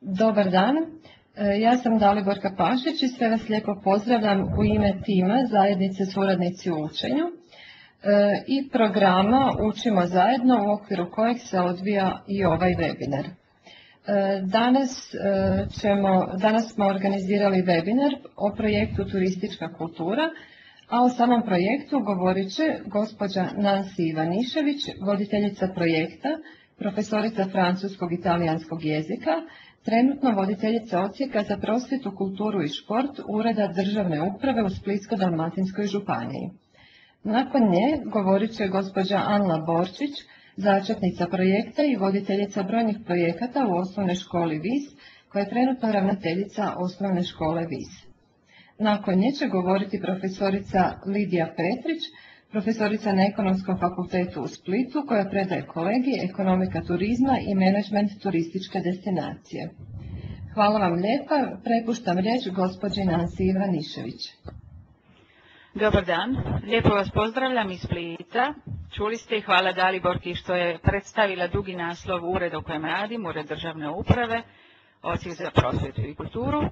Dobar dan, e, ja sam Daliborka Pašić i sve vas lijepo pozdravljam u ime tima Zajednice suradnici u učenju e, i programa Učimo zajedno u okviru kojeg se odvija i ovaj webinar. E, danas, ćemo, danas smo organizirali webinar o projektu Turistička kultura, a o samom projektu govorit će gospođa Nansi Ivanišević, voditeljica projekta, profesorica francuskog i talijanskog jezika, trenutno voditeljica odsjeka za prosvjetu, kulturu i šport Ureda državne uprave u Splitsko-dalmatinskoj županiji. Nakon nje govorit će gospođa Anla Borčić, začetnica projekta i voditeljica brojnih projekata u osnovnoj školi VIS, koja je trenutno ravnateljica osnovne škole VIS. Nakon nje će govoriti profesorica Lidija Petrić, profesorica na Ekonomskom fakultetu u Splitu koja predaje kolegij ekonomika turizma i menadžment turističke destinacije. Hvala vam lijepa. Prepuštam riječ gospođi Nansi Ivanišević. Dobar dan, lijepo vas pozdravljam iz Splita. Čuli ste i hvala Daliborki što je predstavila dugi naslov ureda u kojem radim, ured državne uprave, odsjek za prosvjetu i kulturu.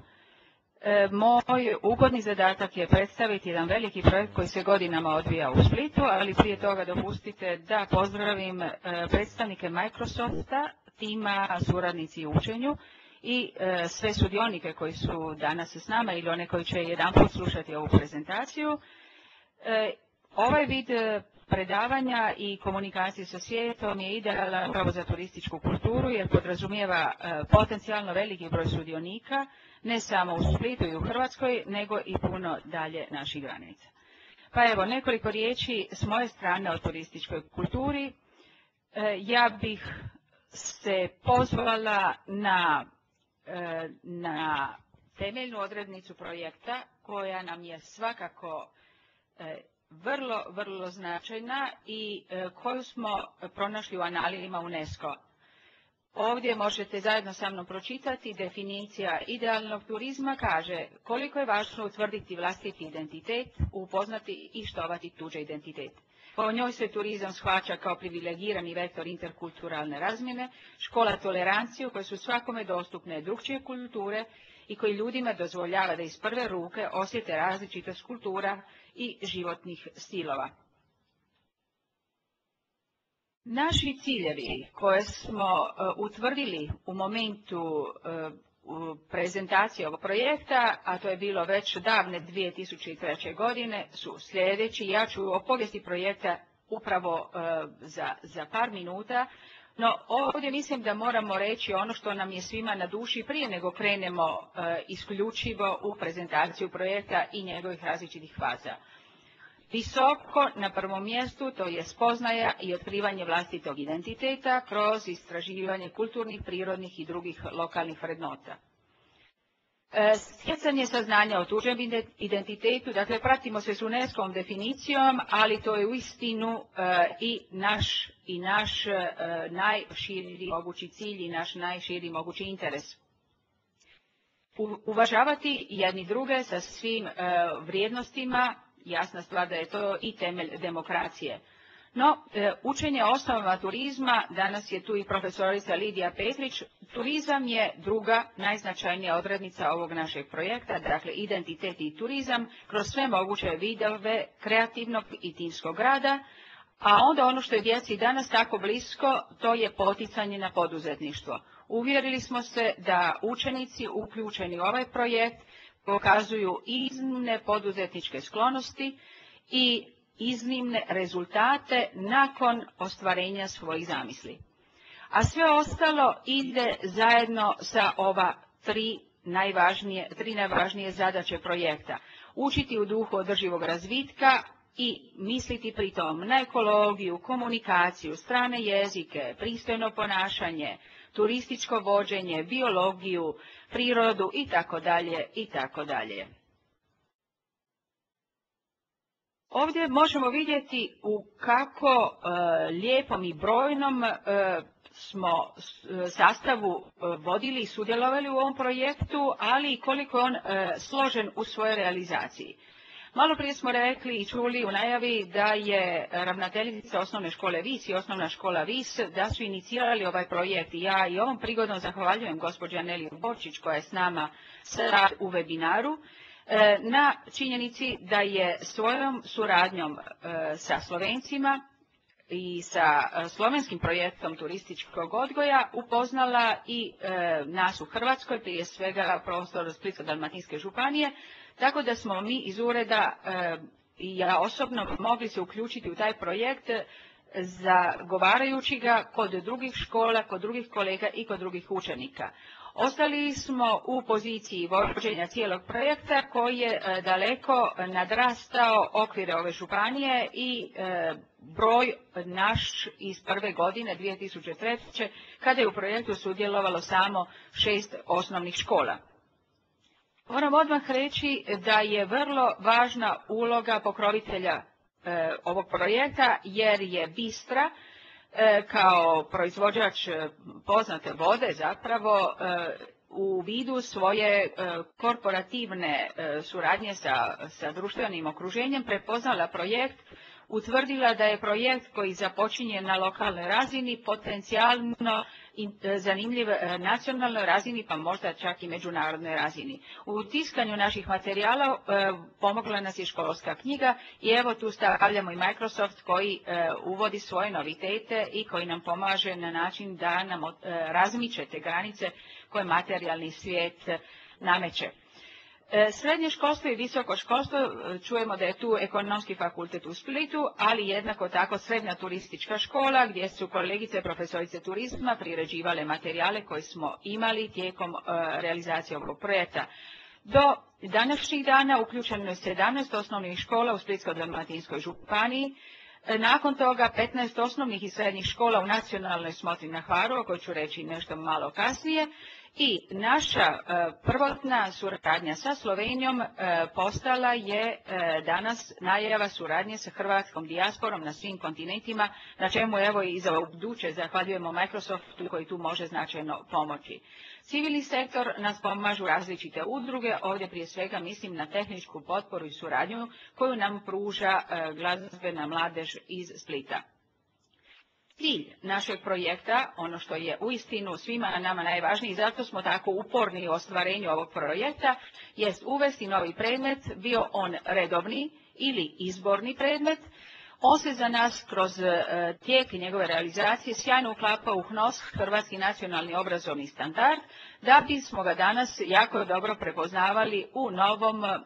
E, moj ugodni zadatak je predstaviti jedan veliki projekt koji se godinama odvija u Splitu, ali prije toga dopustite da pozdravim e, predstavnike Microsofta, tima suradnici u učenju i e, sve sudionike koji su danas s nama ili one koji će jedanput slušati ovu prezentaciju. Ovaj vid predavanja i komunikacije sa svijetom je idealan upravo za turističku kulturu jer podrazumijeva potencijalno veliki broj sudionika ne samo u Splitu i u Hrvatskoj, nego i puno dalje naših granica. Pa evo, nekoliko riječi s moje strane o turističkoj kulturi. E, ja bih se pozvala na, e, na temeljnu odrednicu projekta koja nam je svakako e, vrlo, vrlo značajna i koju smo pronašli u analima UNESCO Ovdje možete zajedno sa mnom pročitati definicija idealnog turizma kaže koliko je važno utvrditi vlastiti identitet, upoznati i štovati tuđe identitet. Po njoj se turizam shvaća kao privilegirani vektor interkulturalne razmjene, škola tolerancije u kojoj su svakome dostupne drugčije kulture i koji ljudima dozvoljava da iz prve ruke osjete različitost kultura i životnih stilova. Naši ciljevi koje smo e, utvrdili u momentu e, prezentacije ovog projekta, a to je bilo već davne 2003. godine, su sljedeći. Ja ću o povijesti projekta upravo e, za, za par minuta, no ovdje mislim da moramo reći ono što nam je svima na duši prije nego krenemo isključivo u prezentaciju projekta i njegovih različitih faza. Visoko na prvom mjestu to je spoznaja i otkrivanje vlastitog identiteta kroz istraživanje kulturnih, prirodnih i drugih lokalnih vrednota. E, stjecanje saznanja o tuđem identitetu, dakle pratimo se s UNESCO-om definicijom, ali to je uistinu e, i naš, i naš e, najširi mogući cilj i naš najširi mogući interes. Uvažavati jedni druge sa svim vrijednostima jasna stvar da je to i temelj demokracije. No, e, učenje osnovama turizma, danas je tu i profesorica Lidija Petrić, turizam je druga najznačajnija odrednica ovog našeg projekta, dakle identitet i turizam, kroz sve moguće vidove kreativnog i timskog rada, a onda ono što je djeci danas tako blisko, to je poticanje na poduzetništvo. Uvjerili smo se da učenici uključeni u ovaj projekt pokazuju iznimne poduzetničke sklonosti i iznimne rezultate nakon ostvarenja svojih zamisli. A sve ostalo ide zajedno sa ova tri najvažnije, tri najvažnije zadaće projekta. Učiti u duhu održivog razvitka i misliti pritom na ekologiju, komunikaciju, strane jezike, pristojno ponašanje, turističko vođenje, biologiju, prirodu i tako dalje i tako dalje. Ovdje možemo vidjeti u kako e, lijepom i brojnom e, smo sastavu e, vodili i sudjelovali u ovom projektu, ali i koliko je on složen u svojoj realizaciji. Malo prije smo rekli i čuli u najavi da je ravnateljica osnovne škole VIS i osnovna škola VIS da su inicirali ovaj projekt ja i ovom prigodom zahvaljujem gospođi Aneliju Bočić koja je s nama sad u webinaru na činjenici da je svojom suradnjom e, sa Slovencima i sa e, slovenskim projektom turističkog odgoja upoznala i nas u Hrvatskoj, prije svega prostor Splitsko-Dalmatinske županije, tako da smo mi iz ureda i ja osobno mogli se uključiti u taj projekt zagovarajući ga kod drugih škola, kod drugih kolega i kod drugih učenika. Ostali smo u poziciji vođenja cijelog projekta koji je e, daleko nadrastao okvire ove županije i e, broj naš iz prve godine 2003. kada je u projektu sudjelovalo samo šest osnovnih škola. Moram odmah reći da je vrlo važna uloga pokrovitelja e, ovog projekta jer je Bistra kao proizvođač e, poznate vode zapravo e, u vidu svoje korporativne suradnje sa društvenim okruženjem prepoznala projekt utvrdila da je projekt koji započinje na lokalnoj razini potencijalno e, zanimljiv e, nacionalnoj razini, pa možda čak i međunarodnoj razini. U tiskanju naših materijala e, pomogla nas je školska knjiga i evo tu stavljamo i Microsoft koji uvodi svoje novitete i koji nam pomaže na način da nam razmičete granice koje materijalni svijet nameće. E, srednje školstvo i visoko školstvo, e, čujemo da je tu ekonomski fakultet u Splitu, ali jednako tako srednja turistička škola gdje su kolegice profesorice turizma priređivale materijale koje smo imali tijekom e, realizacije ovog projekta. Do današnjih dana uključeno je 17 osnovnih škola u Splitsko-dalmatinskoj županiji, nakon toga 15 osnovnih i srednjih škola u nacionalnoj smotri na Hvaru, o kojoj ću reći nešto malo kasnije, i naša e, prvotna suradnja sa Slovenijom e, postala je e, danas najava suradnje sa hrvatskom dijasporom na svim kontinentima, na čemu evo i za buduće zahvaljujemo Microsoftu koji tu može značajno pomoći. Civilni sektor nas pomažu različite udruge, ovdje prije svega mislim na tehničku potporu i suradnju koju nam pruža glazbena mladež iz Splita. Cilj našeg projekta, ono što je uistinu svima nama najvažniji i zato smo tako uporni u ostvarenju ovog projekta, jest uvesti novi predmet, bio on redovni ili izborni predmet, on za nas kroz e, tijek njegove realizacije sjajno uklapa u HNOS, Hrvatski nacionalni obrazovni standard, da bismo ga danas jako dobro prepoznavali u novom e,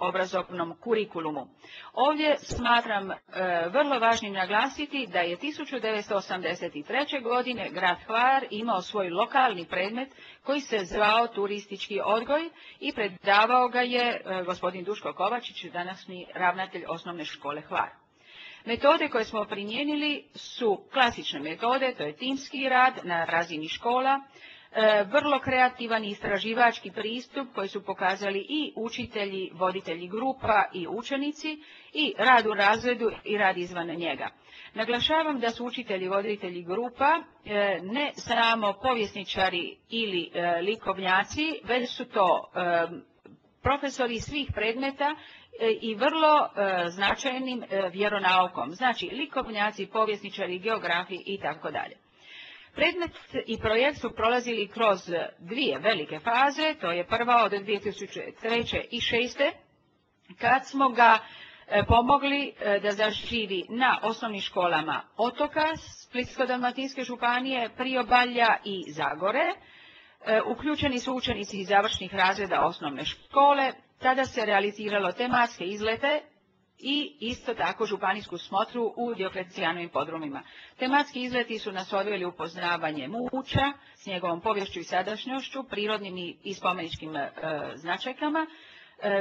obrazovnom kurikulumu. Ovdje smatram e, vrlo važnim naglasiti da je 1983. godine grad Hvar imao svoj lokalni predmet koji se zvao turistički odgoj i predavao ga je gospodin Duško Kovačić, današnji ravnatelj osnovne škole Hvar. Metode koje smo primijenili su klasične metode, to je timski rad na razini škola, e, vrlo kreativan istraživački pristup koji su pokazali i učitelji, voditelji grupa i učenici i rad u razredu i rad izvan njega. Naglašavam da su učitelji, voditelji grupa e, ne samo povjesničari ili e, likovnjaci, već su to profesori svih predmeta i vrlo e, značajnim e, vjeronaukom, znači likovnjaci, povjesničari, geografi i tako dalje. Predmet i projekt su prolazili kroz dvije velike faze, to je prva od 2003. i 2006. kad smo ga pomogli da zaživi na osnovnim školama Otoka, Splitsko-Dalmatinske županije, Priobalja i Zagore. Uključeni su učenici iz završnih razreda osnovne škole, tada se realiziralo tematske izlete i isto tako županijsku smotru u Dioklecijanovim podrumima. Tematski izleti su nas odveli u Muča s njegovom povješću i sadašnjošću, prirodnim i spomeničkim e, značajkama,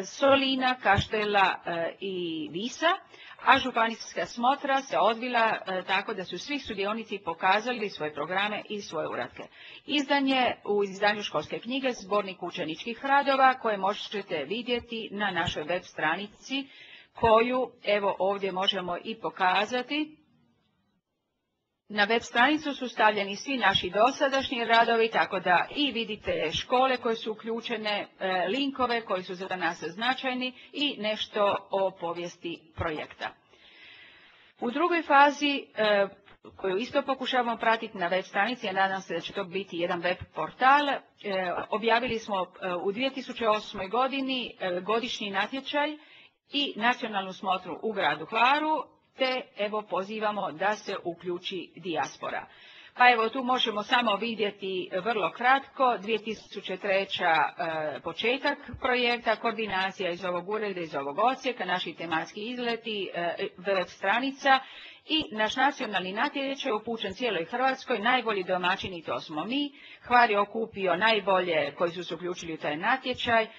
Solina, Kaštela e, i Visa, a županijska smotra se odvila e, tako da su svi sudionici pokazali svoje programe i svoje uratke. Izdan je u izdanju školske knjige zbornik učeničkih radova koje možete vidjeti na našoj web stranici koju evo ovdje možemo i pokazati. Na web stranicu su stavljeni svi naši dosadašnji radovi, tako da i vidite škole koje su uključene, e, linkove koji su za nas značajni i nešto o povijesti projekta. U drugoj fazi e, koju isto pokušavamo pratiti na web stranici, a nadam se da će to biti jedan web portal. E, objavili smo u 2008. godini godišnji natječaj i nacionalnu smotru u gradu Hvaru te evo pozivamo da se uključi dijaspora. Pa evo tu možemo samo vidjeti vrlo kratko, 2003. E, početak projekta, koordinacija iz ovog ureda, iz ovog ocijeka, naši tematski izleti, e, web stranica i naš nacionalni natječaj upućen cijeloj Hrvatskoj, najbolji domaćini to smo mi, Hvar je okupio najbolje koji su se uključili u taj natječaj, e,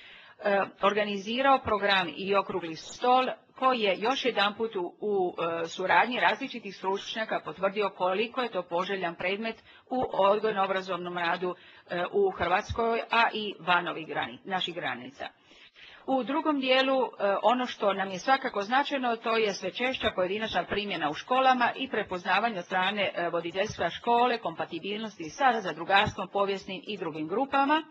organizirao program i okrugli stol je još jedanput u, u e, suradnji različitih stručnjaka potvrdio koliko je to poželjan predmet u odgojno-obrazovnom radu e, u Hrvatskoj, a i van ovih naših granica. U drugom dijelu e, ono što nam je svakako značajno to je sve češća pojedinačna primjena u školama i prepoznavanje od strane voditeljstva škole, kompatibilnosti sa zadrugarstvom, povijesnim i drugim grupama.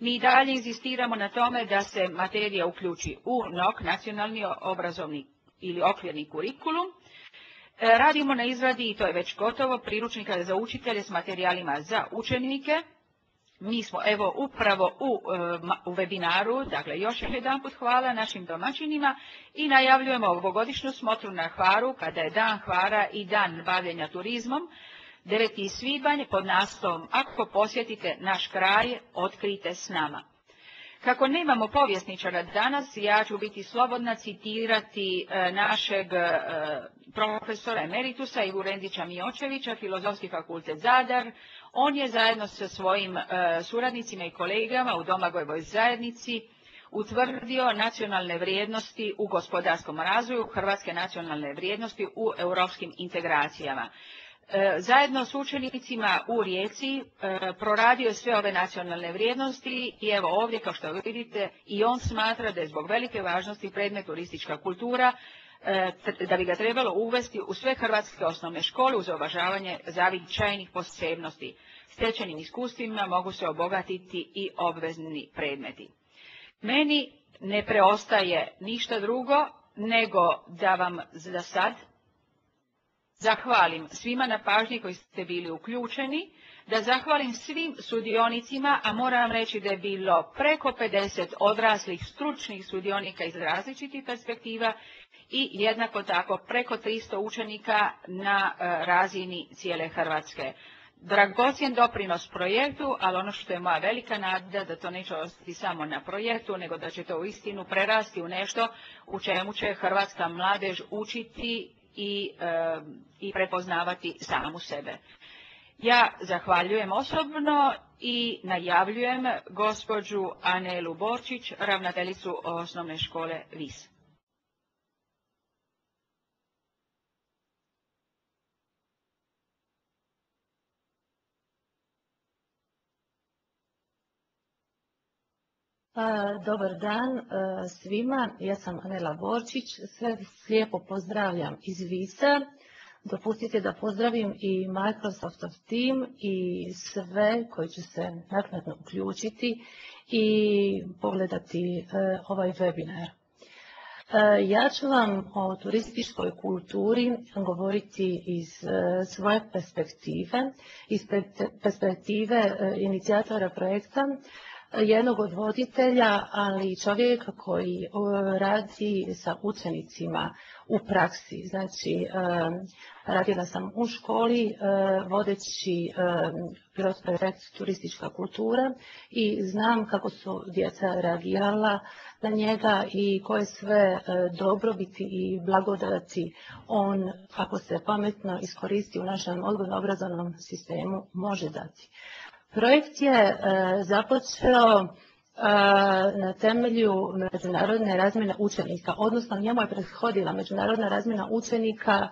Mi dalje inzistiramo na tome da se materija uključi u NOK, nacionalni obrazovni ili okvirni kurikulum. E, radimo na izradi, i to je već gotovo, priručnika za učitelje s materijalima za učenike, mi smo evo upravo u, e, u webinaru, dakle još jedan put hvala našim domaćinima i najavljujemo ovogodišnju smotru na Hvaru kada je dan Hvara i dan bavljenja turizmom. 9. svibanj pod naslovom Ako posjetite naš kraj, otkrite s nama. Kako nemamo povjesničara danas, ja ću biti slobodna citirati e, našeg e, profesora emeritusa Ivurendića Miočevića, Filozofski fakultet Zadar. On je zajedno sa svojim e, suradnicima i kolegama u Domagojevoj zajednici utvrdio nacionalne vrijednosti u gospodarskom razvoju, hrvatske nacionalne vrijednosti u europskim integracijama. E, zajedno s učenicima u Rijeci e, proradio sve ove nacionalne vrijednosti i evo ovdje kao što vidite i on smatra da je zbog velike važnosti predmet turistička kultura da bi ga trebalo uvesti u sve hrvatske osnovne škole uz uvažavanje zavičajnih posebnosti. Stečenim iskustvima mogu se obogatiti i obvezni predmeti. Meni ne preostaje ništa drugo nego da vam za sad zahvalim svima na pažnji koji ste bili uključeni, da zahvalim svim sudionicima, a moram reći da je bilo preko 50 odraslih stručnih sudionika iz različitih perspektiva i jednako tako preko 300 učenika na e, razini cijele Hrvatske. Dragocjen doprinos projektu, ali ono što je moja velika nada da to neće ostati samo na projektu, nego da će to u istinu prerasti u nešto u čemu će hrvatska mladež učiti i, i prepoznavati samu sebe. Ja zahvaljujem osobno i najavljujem gospođu Anelu Borčić, ravnateljicu osnovne škole VIS. Dobar dan e, svima, ja sam Anela Borčić, sve lijepo pozdravljam iz Visa. Dopustite da pozdravim i Microsoftov tim i sve koji će se naknadno uključiti i pogledati e, ovaj webinar. E, ja ću vam o turističkoj kulturi govoriti iz svoje perspektive, iz perspektive inicijatora projekta jednog od voditelja, ali i čovjeka koji radi sa učenicima u praksi. Znači, radila sam u školi vodeći pilot projekt turistička kultura i znam kako su djeca reagirala na njega i koje sve dobrobiti i blagodati on, ako se pametno iskoristi u našem odgojno-obrazovnom sistemu, može dati. Projekt je e, započeo e, na temelju međunarodne razmjene učenika, odnosno njemu je prethodila međunarodna razmjena učenika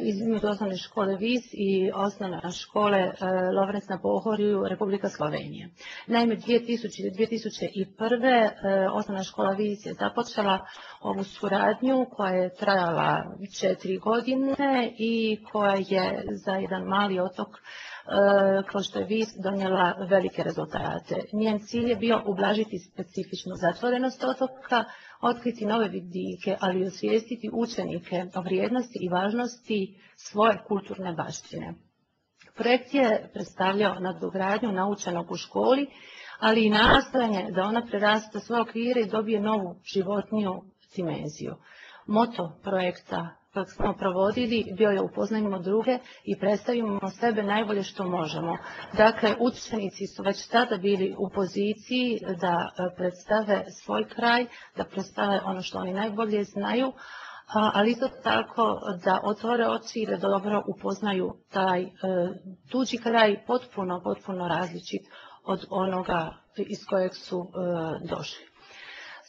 između osnovne škole Vis i osnovne škole Lovrenc na Pohorju, Republika Slovenija. Naime, 2000. 2001. osnovna škola Vis je započela ovu suradnju koja je trajala četiri godine i koja je za jedan mali otok kao što je Vis donijela velike rezultate. Njen cilj je bio ublažiti specifičnu zatvorenost otoka, otkriti nove vidike, ali i osvijestiti učenike o vrijednosti i važnosti svoje kulturne baštine. Projekt je predstavljao nadogradnju naučenog u školi, ali i nastojanje da ona prerasta svoje okvire i dobije novu životniju dimenziju. Moto projekta kojeg smo provodili bio je upoznajmo druge i predstavimo sebe najbolje što možemo. Dakle, učenici su već tada bili u poziciji da e, predstave svoj kraj, da predstave ono što oni najbolje znaju, ali isto tako da otvore oči i da dobro upoznaju taj e, tuđi kraj potpuno, potpuno različit od onoga iz kojeg su e, došli.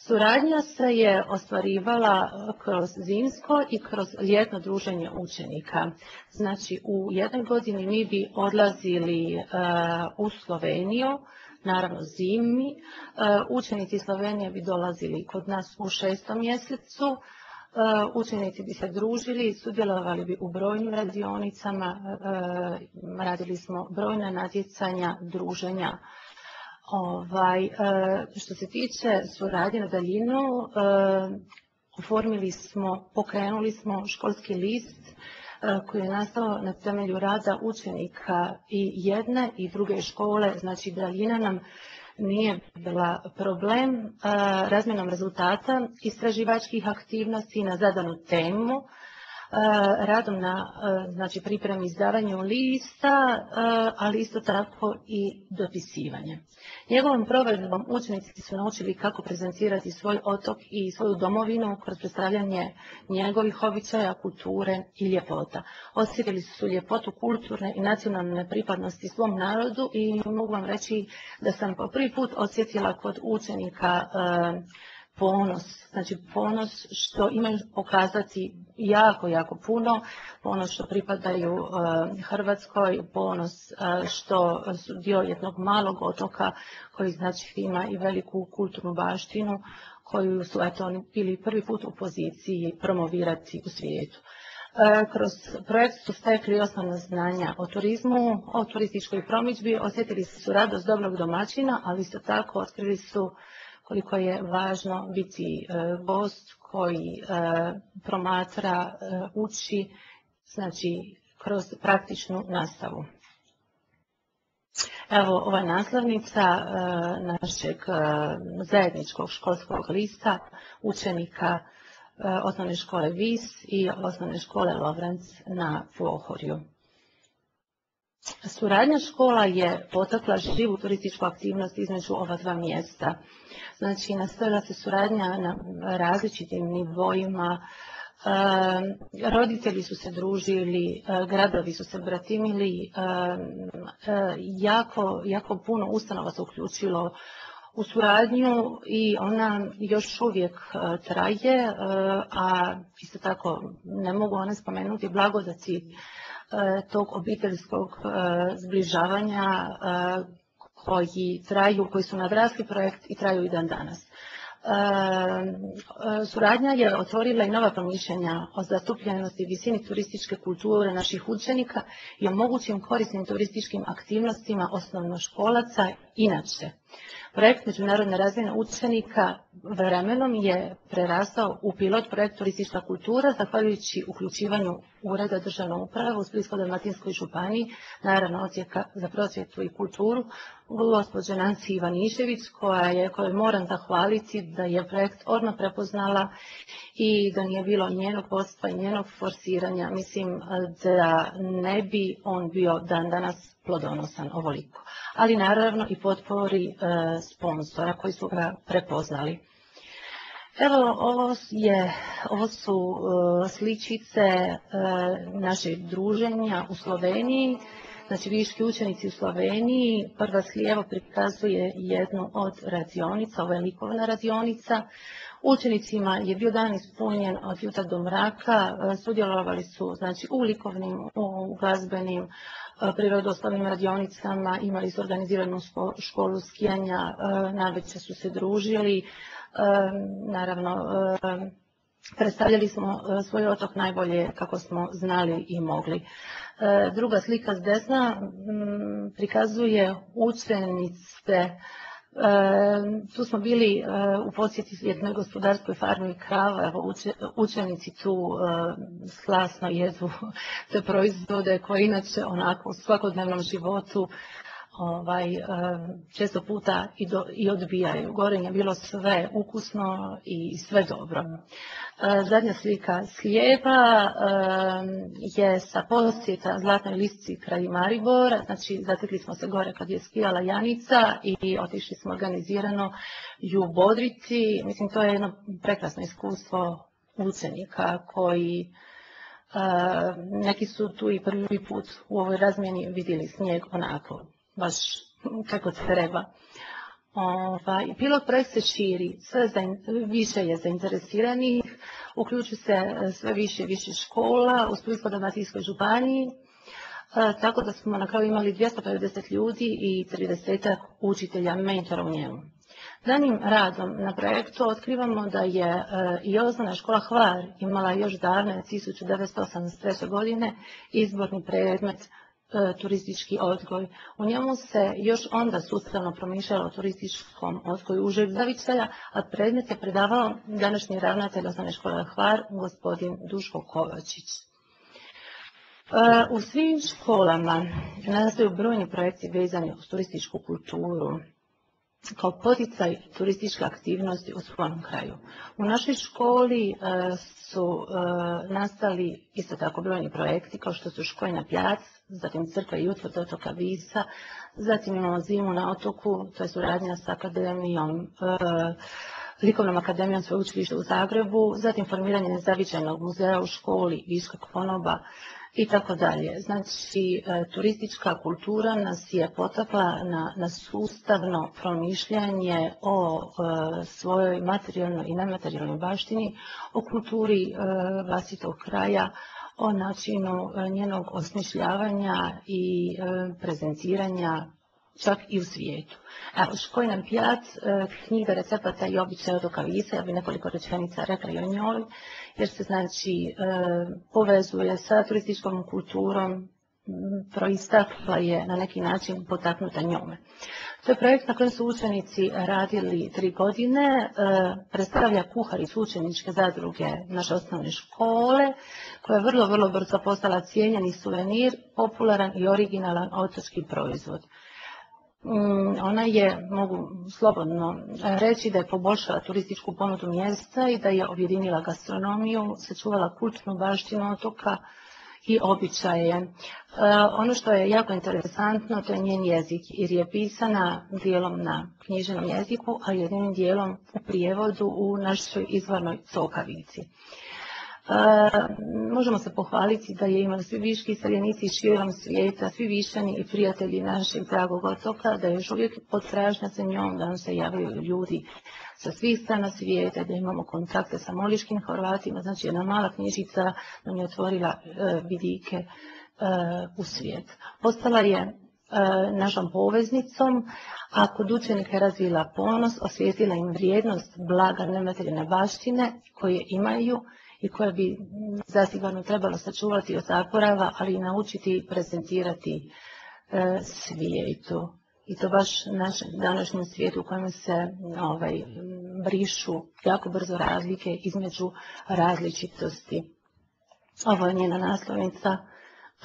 Suradnja se je ostvarivala kroz zimsko i kroz ljetno druženje učenika. Znači u jednoj godini mi bi odlazili e, u Sloveniju, naravno zimi. E, učenici Slovenije bi dolazili kod nas u šestom mjesecu. E, učenici bi se družili, sudjelovali bi u brojnim radionicama, radili smo brojna natjecanja, druženja Ovaj, e, što se tiče suradnje na daljinu, e, oformili smo, pokrenuli smo školski list e, koji je nastao na temelju rada učenika i jedne i druge škole, znači daljina nam nije bila problem razmjenom rezultata istraživačkih aktivnosti na zadanu temu, radom na e, znači, pripremi izdavanju lista, e, ali isto tako i dopisivanje. Njegovom provedbom učenici su naučili kako prezentirati svoj otok i svoju domovinu kroz predstavljanje njegovih običaja, kulture i ljepota. Osjetili su ljepotu kulturne i nacionalne pripadnosti svom narodu i mogu vam reći da sam po prvi put osjetila kod učenika ponos, znači ponos što imaju pokazati jako, jako puno, ponos što pripadaju e, Hrvatskoj, ponos e, što su dio jednog malog otoka koji znači ima i veliku kulturnu baštinu koju su eto, oni bili prvi put u poziciji promovirati u svijetu. E, kroz projekt su stekli osnovna znanja o turizmu, o turističkoj promičbi, osjetili su radost dobrog domaćina, ali isto tako otkrili su koliko je važno biti e, gost koji e, promatra, e, uči, znači kroz praktičnu nastavu. Evo, ova naslovnica našeg zajedničkog školskog lista učenika osnovne škole Vis i osnovne škole Lovrenc na Pohorju. Suradnja škola je potakla živu turističku aktivnost između ova dva mjesta. Znači, nastavila se suradnja na različitim nivoima, e, roditelji su se družili, e, gradovi su se bratimili, e, jako, jako puno ustanova se uključilo u suradnju i ona još uvijek traje, a isto tako ne mogu one spomenuti blagodati tog obiteljskog zbližavanja koji traju, koji su nadrasli projekt i traju i dan danas. Suradnja je otvorila i nova promišljanja o zastupljenosti visini turističke kulture naših učenika i o mogućim korisnim turističkim aktivnostima osnovnoškolaca inače. Projekt Međunarodne razine učenika vremenom je prerastao u pilot projekt Turistička kultura, zahvaljujući uključivanju Ureda državne uprave u Splitsko-dalmatinskoj županiji, naravno ocijeka za prosvjetu i kulturu, gospođe Nanci Ivanišević, koja je, kojoj moram zahvaliti da je projekt odmah prepoznala i da nije bilo njenog vodstva i njenog forsiranja. Mislim da ne bi on bio dan danas plodonosan ovoliko. Ali naravno i potpori e, sponzora koji su ga prepoznali. Evo, ovo, je, ovo su e, sličice e, našeg druženja u Sloveniji. Znači, viški učenici u Sloveniji. Prva slijevo prikazuje jednu od radionica, ovo je likovna radionica Učenicima je bio dan ispunjen od jutra do mraka, sudjelovali su znači, u likovnim, u glazbenim, prirodoslovnim radionicama, imali su organiziranu školu skijanja, navečer su se družili, naravno predstavljali smo svoj otok najbolje kako smo znali i mogli. Druga slika s desna prikazuje učenice tu smo bili u posjeti jednoj gospodarskoj farmi krava, učenici tu slasno jedu te proizvode koje inače onako u svakodnevnom životu ovaj, često puta i, odbijaju. Gore je bilo sve ukusno i sve dobro. Zadnja slika slijeva je sa posjeta Zlatnoj listici kraj Maribora, znači zatekli smo se gore kad je skijala Janica i otišli smo organizirano ju bodriti. Mislim, to je jedno prekrasno iskustvo učenika koji neki su tu i prvi put u ovoj razmjeni vidjeli snijeg onako baš kako treba. Ovaj, pilot projekt se širi, sve više je zainteresiranih, uključuju se sve više i više škola u Splitsko-Dalmatinskoj županiji, tako da smo na kraju imali 250 ljudi i 30 učitelja mentora u njemu. Danim radom na projektu otkrivamo da je i osnovna škola Hvar imala još davne 1983. godine izborni predmet E, turistički odgoj. U njemu se još onda sustavno promišljalo o turističkom odgoju užeg zavičaja, a predmet je predavao današnji ravnatelj osnovne škole Hvar, gospodin Duško Kovačić. E, u svim školama nastaju brojni projekti vezani uz turističku kulturu, kao poticaj turističke aktivnosti u svom kraju. U našoj školi e, su nastali isto tako brojni projekti kao što su Škojna pjac, zatim crkva i utvrd otoka Visa, zatim imamo zimu na otoku, to je suradnja sa akademijom, e, likovnom akademijom sveučilišta u Zagrebu, zatim formiranje zavičajnog muzeja u školi, viška konoba i tako dalje. Znači, e, turistička kultura nas je potakla na, na sustavno promišljanje o e, svojoj materijalnoj i nematerijalnoj baštini, o kulturi e, vlastitog kraja, o načinu e, njenog osmišljavanja i e, prezentiranja čak i u svijetu. Evo, Škoj nam pijat, e, knjiga recepata i običaja od okavisa, ja bih nekoliko rečenica rekla i o njoj, jer se znači povezuje sa turističkom kulturom, proistakla je na neki način potaknuta njome. To je projekt na kojem su učenici radili tri godine, e, predstavlja kuharicu učeničke zadruge naše osnovne škole, koja je vrlo, vrlo brzo postala cijenjeni suvenir, popularan i originalan otočki proizvod. Mm, ona je, mogu slobodno reći, da je poboljšala turističku ponudu mjesta i da je objedinila gastronomiju, sačuvala kulturnu baštinu otoka, i običaje. E, ono što je jako interesantno to je njen jezik jer je pisana dijelom na književnom jeziku, a jednim dijelom u prijevodu u našoj izvornoj cokavici. Možemo se pohvaliti da je imali svi viški seljenici širom svijeta, svi višani i prijatelji našeg dragog otoka, da je još uvijek pod sa njom, da nam se javljaju ljudi sa svih strana svijeta, da imamo kontakte sa moliškim Horvatima, znači jedna mala knjižica nam je otvorila e, vidike e, u svijet. Postala je e, našom poveznicom, a kod učenika razvila ponos, osvijestila im vrijednost blaga nematerijne baštine koje imaju i koje bi zasigurno trebalo sačuvati od zaporava, ali i naučiti i prezentirati svijetu i to baš našem današnjem svijetu u kojem se ovaj, brišu jako brzo razlike između različitosti. Ovo je njena naslovnica.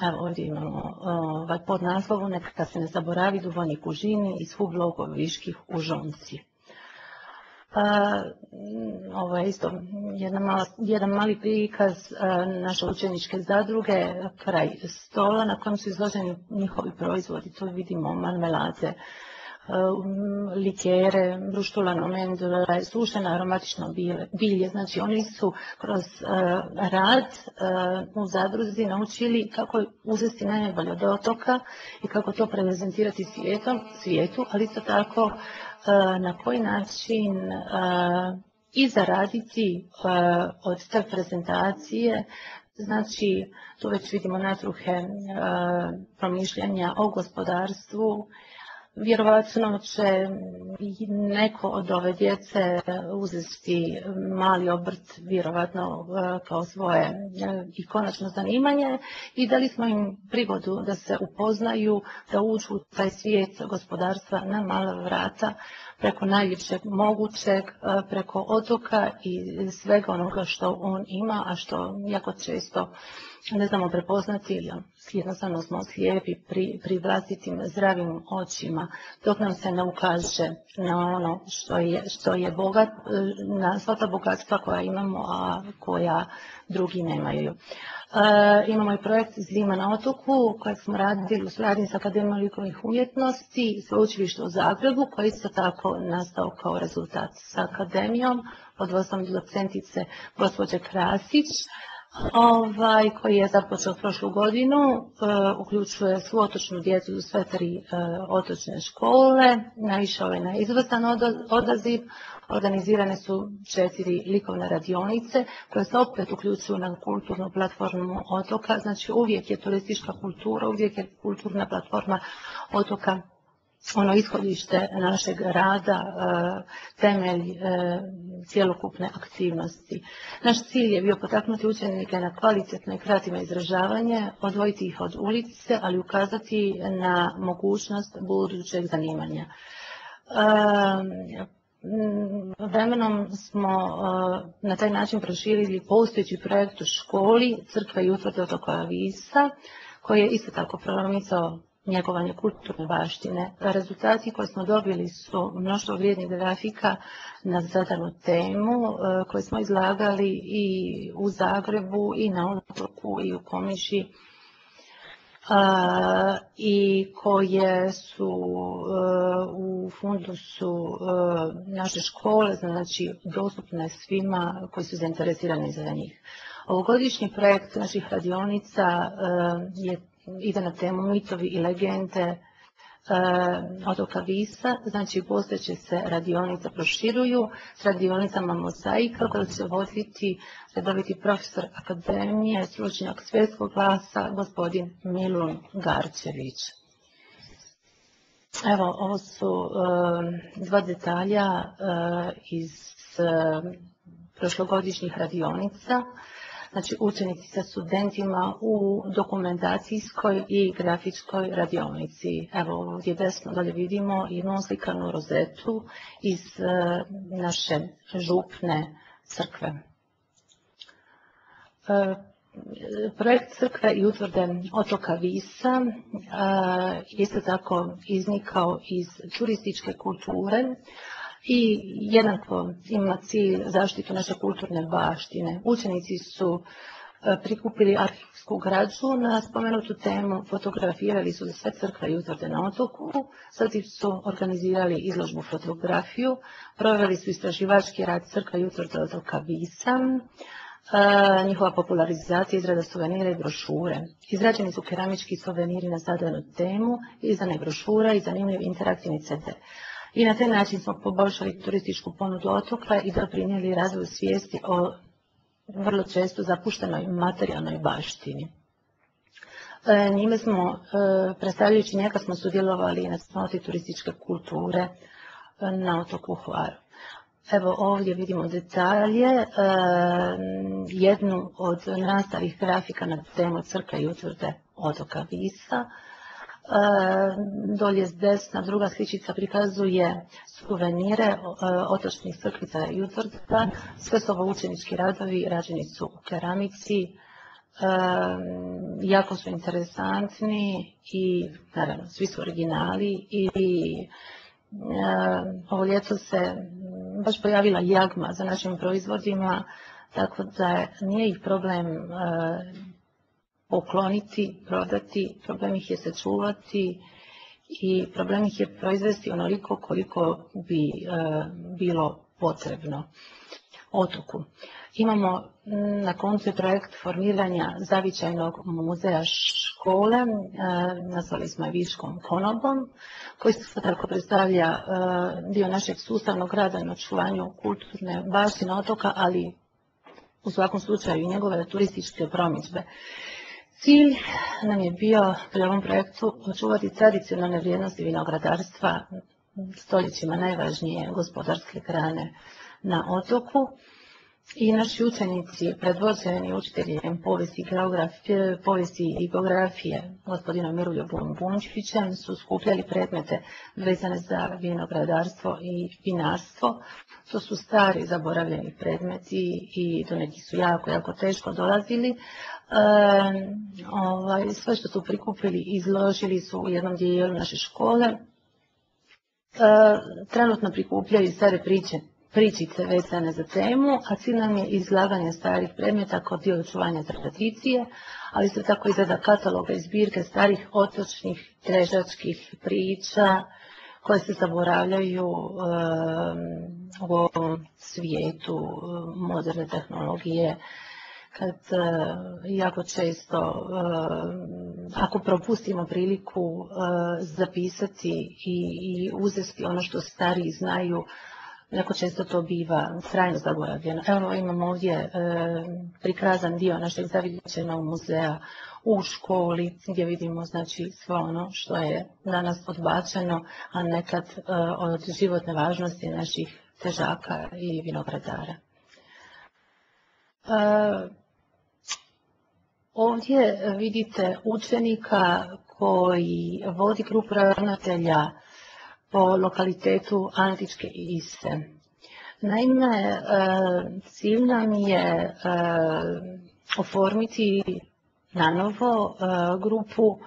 Evo ovdje imamo ovaj, pod naslovu Neka se ne zaboravi Duvonik u žini iz Hublogov viških u žonci. Ovo je isto jedan mali prikaz naše učeničke zadruge, kraj stola na kojem su izloženi njihovi proizvodi. Tu vidimo marmelade, likere, bruštulano mendule, sušena aromatično bilje. Znači oni su kroz rad u zadruzi naučili kako uzeti najbolje od otoka i kako to prezentirati svijetu, ali isto tako na koji način i zaraditi od te prezentacije Znači, tu već vidimo natruhe promišljanja o gospodarstvu, Vjerovatno će neko od ove djece uzeti mali obrt, vjerovatno e, kao svoje e, i konačno zanimanje. I dali smo im prigodu da se upoznaju, da uđu u taj svijet gospodarstva na mala vrata preko najljepšeg mogućeg, e, preko otoka i svega onoga što on ima, a što jako često ne znamo prepoznati ili jednostavno smo slijepi pri, pri vlastitim zdravim očima, dok nam se ne ukaže na ono što je, što je bogat, na sva ta bogatstva koja imamo, a koja drugi nemaju. E, imamo i projekt Zima na otoku kojeg smo radili u suradnji s Akademijom likovnih umjetnosti i sveučilišta u Zagrebu koji isto tako nastao kao rezultat s akademijom pod vodstvom docentice gospođe Krasić ovaj, koji je započeo prošlu godinu, e, uključuje svu otočnu djecu u sve tri e, otočne škole, naišao je na izvrstan odaziv, organizirane su četiri likovne radionice koje se opet uključuju na kulturnu platformu otoka, znači uvijek je turistička kultura, uvijek je kulturna platforma otoka ono ishodište našeg rada, e, temelj e, cjelokupne aktivnosti. Naš cilj je bio potaknuti učenike na kvalitetno i kreativno izražavanje, odvojiti ih od ulice, ali ukazati na mogućnost budućeg zanimanja. E, vremenom smo na taj način proširili postojeći projekt u školi Crkve i utvrde otoka Visa, koji je isto tako promicao njegovanje kulturne baštine. Rezultati koje smo dobili su mnoštvo vrijednih grafika na zadanu temu e, koje smo izlagali i u Zagrebu i na otoku i u Komiši i koje su e, u fundusu e, naše škole, znači dostupne svima koji su zainteresirani za njih. Ovogodišnji projekt naših radionica je ide na temu mitovi i legende e, otoka Visa, znači postojeće se radionice proširuju s radionicama mozaika koje će voditi redoviti profesor akademije, stručnjak svjetskog glasa, gospodin Milun Garčević. Evo, ovo su e, dva detalja e, iz prošlogodišnjih radionica znači učenici sa studentima u dokumentacijskoj i grafičkoj radionici. Evo ovdje desno dalje vidimo jednu slikanu rozetu iz e, naše župne crkve. E, projekt crkve i utvrde otoka Visa e, isto tako iznikao iz turističke kulture, i jednako ima cilj zaštitu naše kulturne baštine. Učenici su e, prikupili arhivsku građu na spomenutu temu, fotografirali su sve crkve i utvrde na otoku, zatim su organizirali izložbu fotografiju, proveli su istraživački rad crkva i utvrde otoka Visam, e, njihova popularizacija, izrada suvenira i brošure. Izrađeni su keramički suveniri na zadanu temu, izdane brošura i zanimljiv interaktivni CD i na taj način smo poboljšali turističku ponudu otoka i doprinijeli razvoju svijesti o vrlo često zapuštenoj materijalnoj baštini. E, njime smo, e, predstavljajući njega, smo sudjelovali na snoti turističke kulture e, na otoku Hvaru. Evo ovdje vidimo detalje, jednu od nastalih grafika na temu crkve i utvrde otoka Visa, Dolje s desna druga sličica prikazuje suvenire otočnih crkvica i utvrda. Sve su ovo učenički radovi, rađeni su u keramici, jako su interesantni i naravno svi su originali i ovo ljeto se baš pojavila jagma za našim proizvodima, tako da nije ih problem pokloniti, prodati, problem ih je sačuvati i problem ih je proizvesti onoliko koliko bi e, bilo potrebno. otoku. Imamo na koncu projekt formiranja zavičajnog muzeja škole, nazvali smo je Viškom konobom, koji se tako predstavlja dio našeg sustavnog rada na očuvanju kulturne baštine otoka, ali u svakom slučaju i njegove turističke promidžbe. Cilj nam je bio pri ovom projektu očuvati tradicionalne vrijednosti vinogradarstva, stoljećima najvažnije gospodarske grane na otoku. I naši učenici, predvođeni učiteljem povijesti, povijesti i geografije, gospodinom Miroljubom Bunčićem, su skupljali predmete vezane za vinogradarstvo i vinarstvo. To su stari zaboravljeni predmeti i do neki su jako, jako teško dolazili. ovaj, sve što su prikupili izložili su u jednom dijelu naše škole. Trenutno prikupljaju stare priče pričice vezane za temu, a cilj nam je izlaganje starih predmeta kao dio očuvanja tradicije, ali isto tako izrada kataloga i zbirke starih otočnih trežačkih priča koje se zaboravljaju u ovom svijetu moderne tehnologije. Kad jako često ako propustimo priliku zapisati i, i uzeti ono što stariji znaju jako često to biva trajno zaboravljeno. Evo imamo ovdje e, prikazan dio našeg zaviđenog muzeja u školi gdje vidimo znači sve ono što je danas odbačeno, a nekad e, od životne važnosti naših težaka i vinogradara. E, ovdje vidite učenika koji vodi grupu ravnatelja po lokalitetu Antičke Ise. Naime, e, cilj nam je e, oformiti na novo e, grupu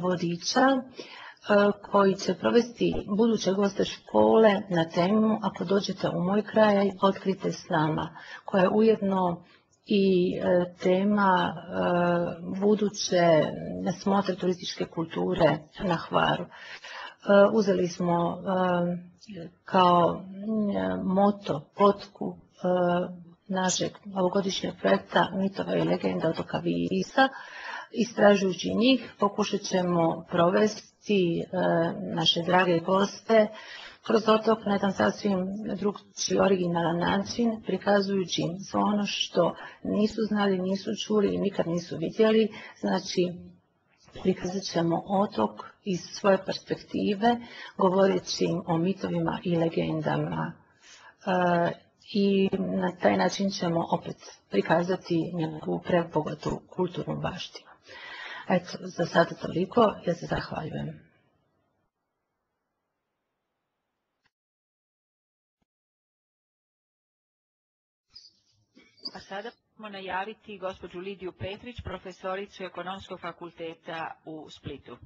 vodiča koji će provesti buduće goste škole na temu Ako dođete u moj kraj, otkrite s nama, koja je ujedno i tema buduće smotre turističke kulture na Hvaru. E, uzeli smo e, kao moto, potku e, našeg ovogodišnjeg projekta Mitova i legenda otoka Visa. Istražujući njih pokušat ćemo provesti naše drage goste kroz otok na jedan sasvim drugčiji originalan način, prikazujući im sve ono što nisu znali, nisu čuli i nikad nisu vidjeli, znači prikazat ćemo otok iz svoje perspektive, govoreći im o mitovima i legendama. E, I na taj način ćemo opet prikazati njegovu prebogatu kulturnu baštinu. Eto, za sada toliko, ja se zahvaljujem. A sada ćemo najaviti gospođu Lidiju Petrić, profesoricu Ekonomskog fakulteta u Splitu.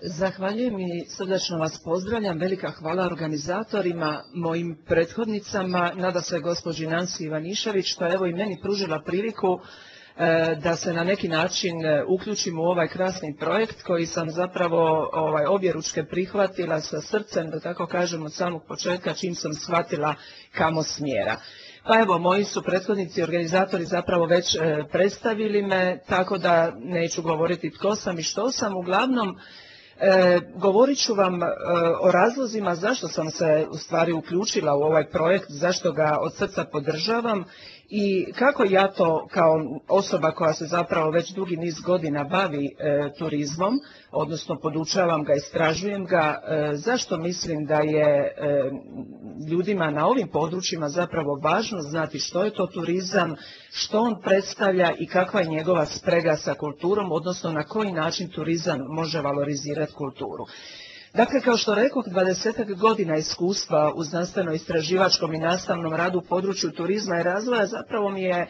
Zahvaljujem i srdačno vas pozdravljam. Velika hvala organizatorima, mojim prethodnicama, nada se gospođi Nansi Ivanišević, je evo i meni pružila priliku e, da se na neki način e, uključim u ovaj krasni projekt koji sam zapravo ovaj, objeručke prihvatila sa srcem, da tako kažem, od samog početka čim sam shvatila kamo smjera. Pa evo, moji su prethodnici organizatori zapravo već e, predstavili me, tako da neću govoriti tko sam i što sam. Uglavnom, E, govorit ću vam e, o razlozima zašto sam se u stvari uključila u ovaj projekt, zašto ga od srca podržavam i kako ja to kao osoba koja se zapravo već dugi niz godina bavi e, turizmom, odnosno podučavam ga, istražujem ga, zašto mislim da je ljudima na ovim područjima zapravo važno znati što je to turizam, što on predstavlja i kakva je njegova sprega sa kulturom, odnosno na koji način turizam može valorizirati kulturu. Dakle, kao što rekoh, dvadesetak godina iskustva u znanstveno-istraživačkom i nastavnom radu u području turizma i razvoja zapravo mi je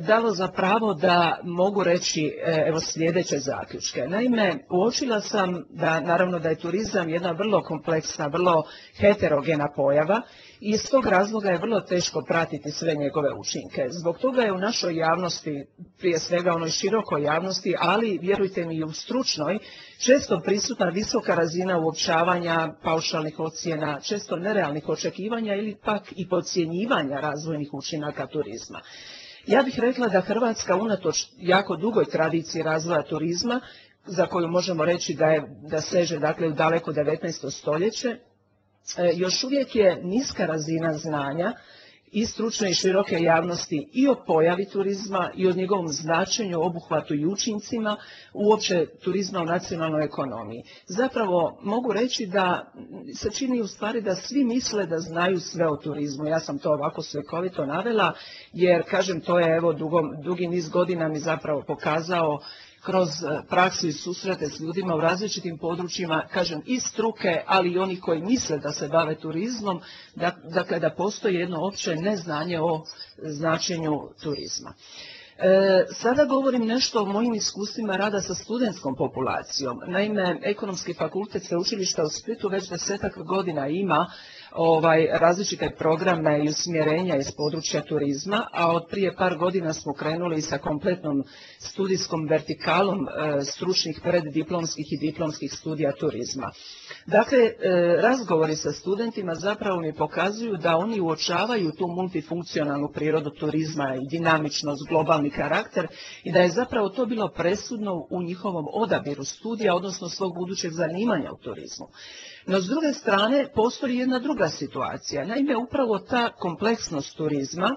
dalo za pravo da mogu reći e, evo sljedeće zaključke. Naime, uočila sam da naravno da je turizam jedna vrlo kompleksna, vrlo heterogena pojava i iz tog razloga je vrlo teško pratiti sve njegove učinke. Zbog toga je u našoj javnosti, prije svega onoj širokoj javnosti, ali vjerujte mi i u stručnoj, često prisutna visoka razina uopćavanja paušalnih ocjena, često nerealnih očekivanja ili pak i podcjenjivanja razvojnih učinaka turizma. Ja bih rekla da Hrvatska unatoč jako dugoj tradiciji razvoja turizma, za koju možemo reći da, je, da seže dakle u daleko 19. stoljeće, E, još uvijek je niska razina znanja i stručne i široke javnosti i o pojavi turizma i o njegovom značenju, obuhvatu i učincima uopće turizma u nacionalnoj ekonomiji. Zapravo mogu reći da se čini u stvari da svi misle da znaju sve o turizmu. Ja sam to ovako slikovito navela jer kažem to je evo dugi niz godina mi zapravo pokazao kroz e, praksu i susrete s ljudima u različitim područjima, kažem i struke, ali i oni koji misle da se bave turizmom, dakle da postoji jedno opće neznanje o značenju turizma. E, sada govorim nešto o mojim iskustvima rada sa studentskom populacijom. Naime, ekonomski fakultet sveučilišta u Splitu već desetak godina ima ovaj, različite programe i usmjerenja iz područja turizma, a od prije par godina smo krenuli sa kompletnom studijskom vertikalom e, stručnih preddiplomskih i diplomskih studija turizma. Dakle, e, razgovori sa studentima zapravo mi pokazuju da oni uočavaju tu multifunkcionalnu prirodu turizma i dinamičnost, globalni karakter i da je zapravo to bilo presudno u njihovom odabiru studija, odnosno svog budućeg zanimanja u turizmu. No s druge strane postoji jedna druga situacija. Naime, upravo ta kompleksnost turizma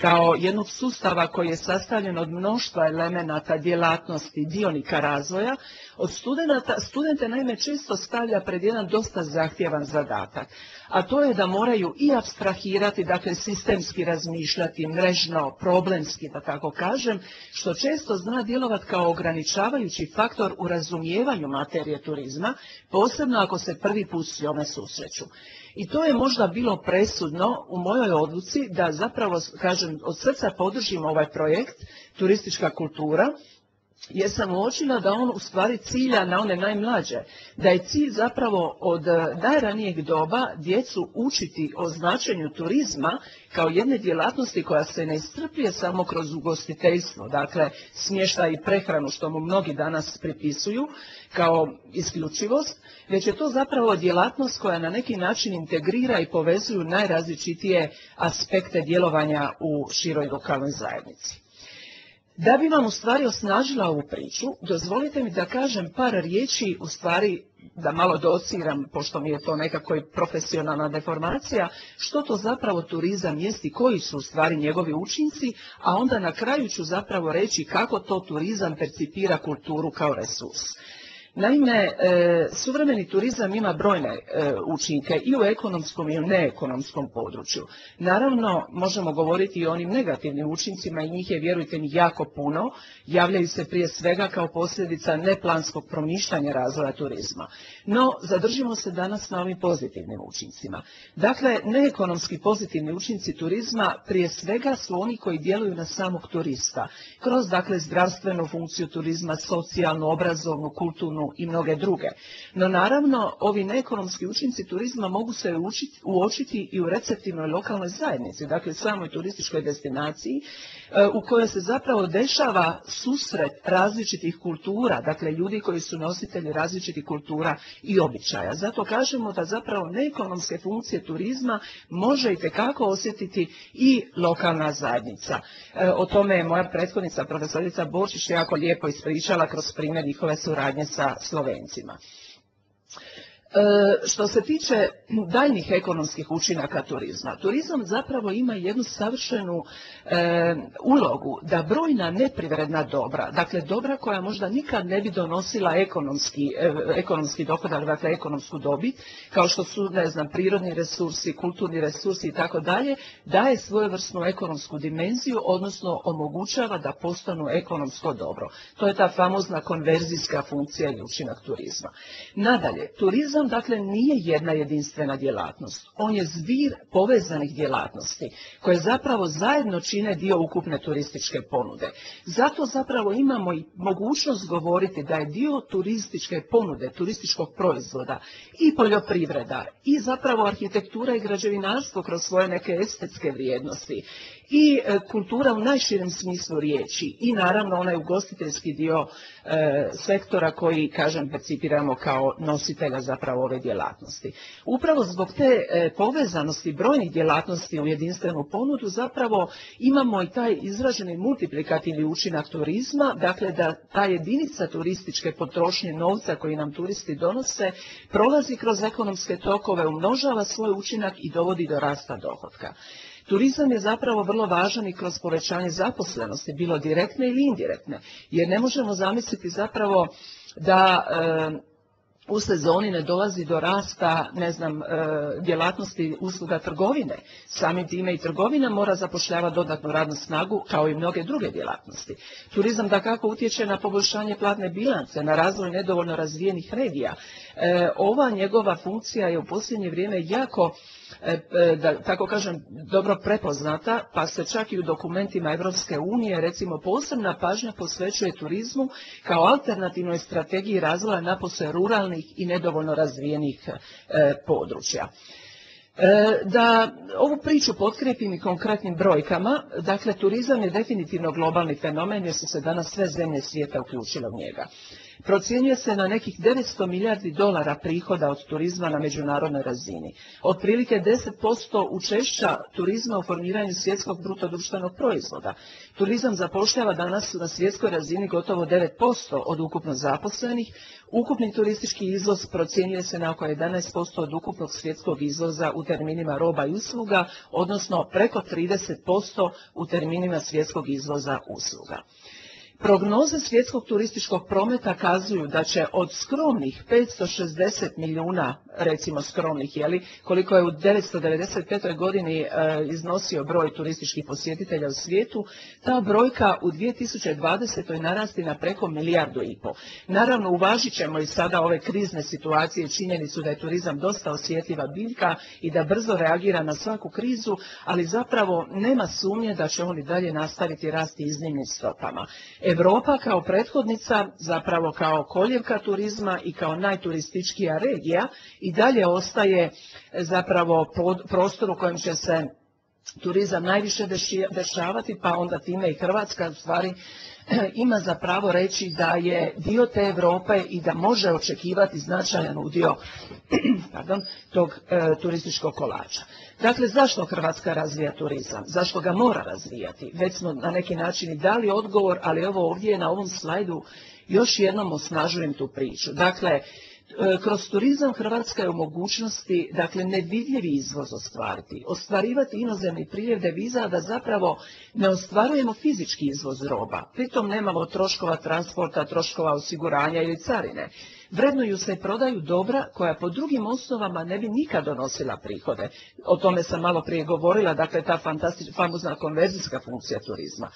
kao jednog sustava koji je sastavljen od mnoštva elemenata, djelatnosti, dionika razvoja, od studenta, studente naime često stavlja pred jedan dosta zahtjevan zadatak, a to je da moraju i abstrahirati, dakle sistemski razmišljati, mrežno, problemski, da tako kažem, što često zna djelovati kao ograničavajući faktor u razumijevanju materije turizma, posebno ako se prvi put s njome susreću. I to je možda bilo presudno u mojoj odluci da zapravo, kažem, od srca podržim ovaj projekt Turistička kultura, jer sam uočila da on u stvari cilja na one najmlađe, da je cilj zapravo od eh, najranijeg doba djecu učiti o značenju turizma kao jedne djelatnosti koja se ne istrpljuje samo kroz ugostiteljstvo, dakle smještaj i prehranu što mu mnogi danas pripisuju kao isključivost, već je to zapravo djelatnost koja na neki način integrira i povezuju najrazličitije aspekte djelovanja u široj lokalnoj zajednici. Da bi vam u stvari osnažila ovu priču, dozvolite mi da kažem par riječi, u stvari da malo dociram, pošto mi je to nekako i profesionalna deformacija, što to zapravo turizam jest i koji su u stvari njegovi učinci, a onda na kraju ću zapravo reći kako to turizam percipira kulturu kao resurs. Naime, e, suvremeni turizam ima brojne e, učinke i u ekonomskom i u neekonomskom području. Naravno, možemo govoriti i o onim negativnim učincima i njih je, vjerujte mi, jako puno. Javljaju se prije svega kao posljedica neplanskog promišljanja razvoja turizma. No, zadržimo se danas na ovim pozitivnim učincima. Dakle, neekonomski pozitivni učinci turizma prije svega su oni koji djeluju na samog turista. Kroz, dakle, zdravstvenu funkciju turizma, socijalnu, obrazovnu, kulturnu, i mnoge druge. No naravno, ovi neekonomski učinci turizma mogu se uočiti i u receptivnoj lokalnoj zajednici, dakle samoj turističkoj destinaciji u kojoj se zapravo dešava susret različitih kultura, dakle ljudi koji su nositelji različitih kultura i običaja. Zato kažemo da zapravo neekonomske funkcije turizma može i tekako osjetiti i lokalna zajednica. E, o tome je moja prethodnica profesorica Bočić jako lijepo ispričala kroz primjer njihove suradnje sa Slovencima. E, što se tiče daljnjih ekonomskih učinaka turizma, turizam zapravo ima jednu savršenu e, ulogu da brojna neprivredna dobra, dakle dobra koja možda nikad ne bi donosila ekonomski, e, ekonomski dohodak, dakle ekonomsku dobit, kao što su, ne znam, prirodni resursi, kulturni resursi i tako dalje, daje svojevrsnu ekonomsku dimenziju, odnosno omogućava da postanu ekonomsko dobro. To je ta famozna konverzijska funkcija i učinak turizma. Nadalje, turizam Turizam dakle nije jedna jedinstvena djelatnost. On je zbir povezanih djelatnosti koje zapravo zajedno čine dio ukupne turističke ponude. Zato zapravo imamo i mogućnost govoriti da je dio turističke ponude, turističkog proizvoda i poljoprivreda i zapravo arhitektura i građevinarstvo kroz svoje neke estetske vrijednosti i e, kultura u najširem smislu riječi i naravno onaj ugostiteljski dio e, sektora koji, kažem, percipiramo kao nositelja zapravo ove djelatnosti. Upravo zbog te e, povezanosti brojnih djelatnosti u jedinstvenu ponudu zapravo imamo i taj izraženi multiplikativni učinak turizma, dakle da ta jedinica turističke potrošnje novca koji nam turisti donose prolazi kroz ekonomske tokove, umnožava svoj učinak i dovodi do rasta dohotka. Turizam je zapravo vrlo važan i kroz povećanje zaposlenosti, bilo direktne ili indirektne, jer ne možemo zamisliti zapravo da e, u sezoni ne dolazi do rasta, ne znam, e, djelatnosti usluga trgovine. Samim time i trgovina mora zapošljavati dodatnu radnu snagu kao i mnoge druge djelatnosti. Turizam da kako utječe na poboljšanje platne bilance, na razvoj nedovoljno razvijenih regija. E, ova njegova funkcija je u posljednje vrijeme jako da tako kažem, dobro prepoznata, pa se čak i u dokumentima Europske unije recimo posebna pažnja posvećuje turizmu kao alternativnoj strategiji razvoja napose ruralnih i nedovoljno razvijenih e, područja. Da ovu priču potkrijepim i konkretnim brojkama, dakle turizam je definitivno globalni fenomen jer su se danas sve zemlje svijeta uključile u njega. Procjenjuje se na nekih 900 milijardi dolara prihoda od turizma na međunarodnoj razini. Otprilike 10% učešća turizma u formiranju svjetskog bruto društvenog proizvoda. Turizam zapošljava danas na svjetskoj razini gotovo 9% od ukupno zaposlenih. Ukupni turistički izvoz procjenjuje se na oko 11% od ukupnog svjetskog izvoza u terminima roba i usluga, odnosno preko 30% u terminima svjetskog izvoza usluga. Prognoze svjetskog turističkog prometa kazuju da će od skromnih 560 milijuna, recimo skromnih, jeli, koliko je u 995. godini e, iznosio broj turističkih posjetitelja u svijetu, ta brojka u 2020. narasti na preko milijardu i po. Naravno, uvažit ćemo i sada ove krizne situacije činjenicu da je turizam dosta osjetljiva biljka i da brzo reagira na svaku krizu, ali zapravo nema sumnje da će on i dalje nastaviti rasti iznimnim stopama. Europa kao prethodnica, zapravo kao koljevka turizma i kao najturističkija regija i dalje ostaje zapravo prostor u kojem će se turizam najviše dešavati, pa onda time i Hrvatska u stvari ima za pravo reći da je dio te Europe i da može očekivati značajan udio tog e, turističkog kolača. Dakle, zašto Hrvatska razvija turizam? Zašto ga mora razvijati? Već smo na neki način i dali odgovor, ali ovo ovdje na ovom slajdu još jednom osnažujem tu priču. Dakle, kroz turizam Hrvatska je u mogućnosti, dakle, nevidljivi izvoz ostvariti, ostvarivati inozemni priljev deviza, da zapravo ne ostvarujemo fizički izvoz roba. Pritom nemamo troškova transporta, troškova osiguranja ili carine. Vrednuju se i prodaju dobra koja po drugim osnovama ne bi nikad donosila prihode. O tome sam malo prije govorila, dakle ta famozna konverzijska funkcija turizma.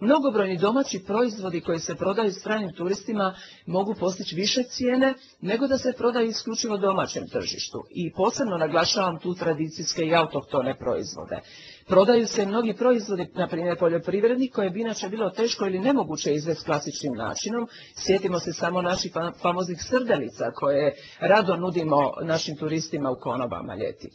Mnogobrojni domaći proizvodi koji se prodaju stranim turistima mogu postići više cijene nego da se prodaju isključivo domaćem tržištu i posebno naglašavam tu tradicijske i autohtone proizvode. Prodaju se mnogi proizvodi, na primjer poljoprivredni, koje bi inače bilo teško ili nemoguće izvesti klasičnim načinom. Sjetimo se samo naših famoznih srdelica koje rado nudimo našim turistima u konobama ljeti.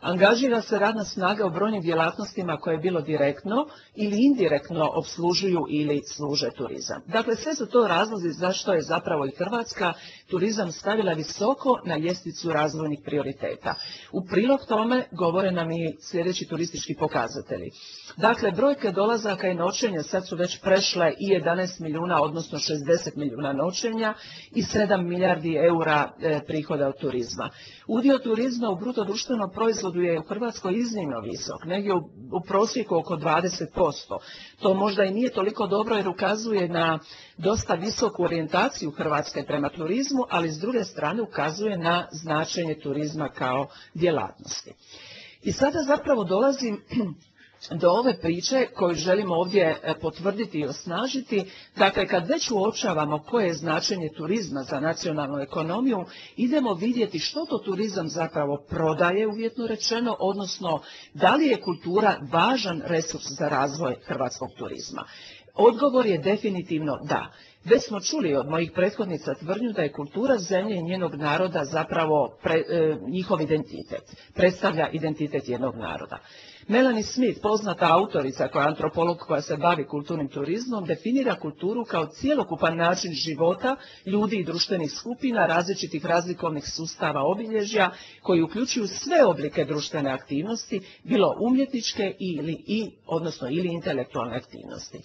Angažira se radna snaga u brojnim djelatnostima koje bilo direktno ili indirektno obslužuju ili služe turizam. Dakle, sve su to razlozi zašto je zapravo i Hrvatska turizam stavila visoko na ljestvicu razvojnih prioriteta. U prilog tome govore nam i sljedeći turistički pokazatelji. Dakle, brojke dolazaka i noćenja sad su već prešle i 11 milijuna, odnosno 60 milijuna noćenja i 7 milijardi eura e, prihoda od turizma. Udio turizma u bruto društvenom proizvodu je u Hrvatskoj iznimno visok, negdje u prosjeku oko 20%. To možda i nije toliko dobro jer ukazuje na dosta visoku orijentaciju Hrvatske prema turizmu, ali s druge strane ukazuje na značenje turizma kao djelatnosti. I sada zapravo dolazim do ove priče koju želimo ovdje e, potvrditi i osnažiti, dakle kad već uočavamo koje je značenje turizma za nacionalnu ekonomiju, idemo vidjeti što to turizam zapravo prodaje uvjetno rečeno, odnosno da li je kultura važan resurs za razvoj hrvatskog turizma. Odgovor je definitivno da. Već smo čuli od mojih prethodnica tvrdnju da je kultura zemlje i njenog naroda zapravo e, njihov identitet, predstavlja identitet jednog naroda. Melanie Smith, poznata autorica koja je antropolog koja se bavi kulturnim turizmom, definira kulturu kao cijelokupan način života ljudi i društvenih skupina, različitih razlikovnih sustava obilježja koji uključuju sve oblike društvene aktivnosti, bilo umjetničke ili i, odnosno ili intelektualne aktivnosti.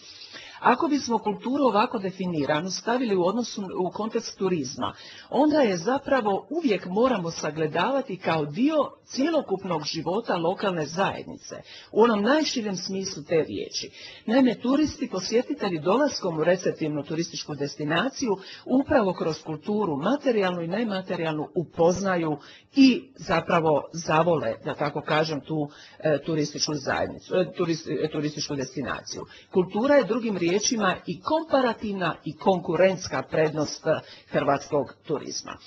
Ako bismo kulturu ovako definiranu stavili u odnosu u kontekst turizma, onda je zapravo uvijek moramo sagledavati kao dio cjelokupnog života lokalne zajednice, u onom najširem smislu te riječi. Naime, turisti, posjetitelji dolaskom u receptivnu turističku destinaciju upravo kroz kulturu, materijalnu i nematerijalnu, upoznaju i zapravo zavole, da tako kažem, tu e, turističku zajednicu, e, e, turističku destinaciju. Kultura je drugim riječima i komparativna i konkurentska prednost hrvatskog turizma.